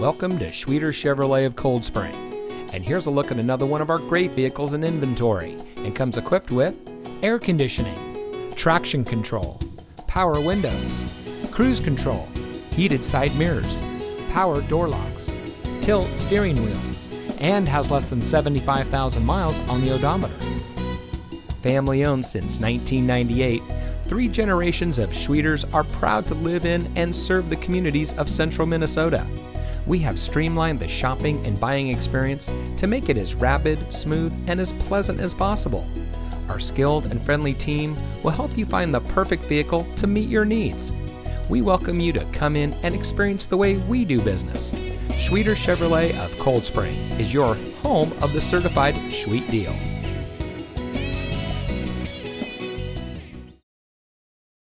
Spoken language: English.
Welcome to Schwieters Chevrolet of Cold Spring. And here's a look at another one of our great vehicles in inventory and comes equipped with air conditioning, traction control, power windows, cruise control, heated side mirrors, power door locks, tilt steering wheel, and has less than 75,000 miles on the odometer. Family owned since 1998, three generations of Schwieters are proud to live in and serve the communities of central Minnesota. We have streamlined the shopping and buying experience to make it as rapid, smooth, and as pleasant as possible. Our skilled and friendly team will help you find the perfect vehicle to meet your needs. We welcome you to come in and experience the way we do business. Schwieters Chevrolet of Cold Spring is your home of the certified Sweet deal.